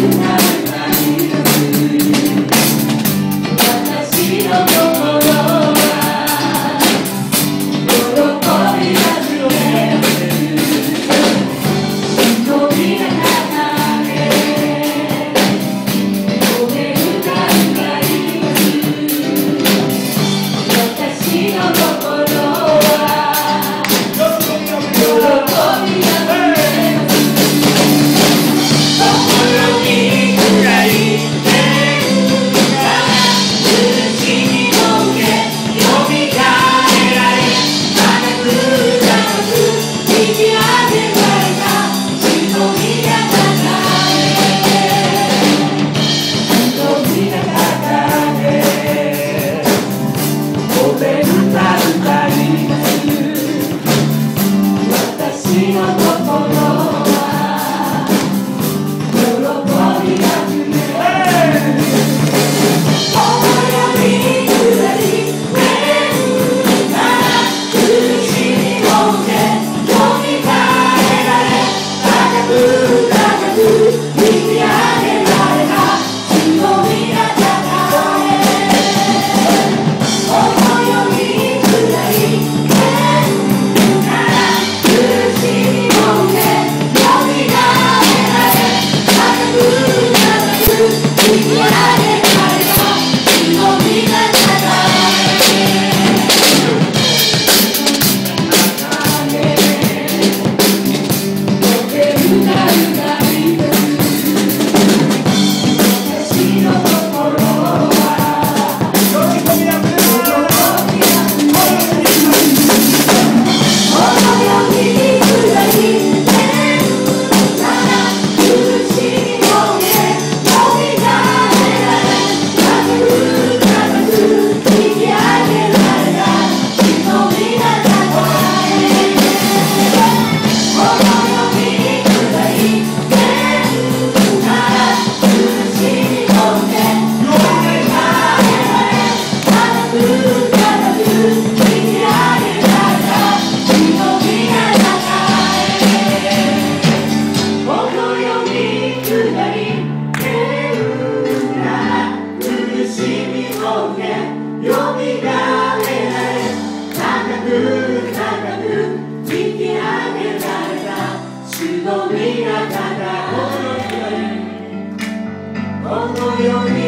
tonight. domina cada Oh como yo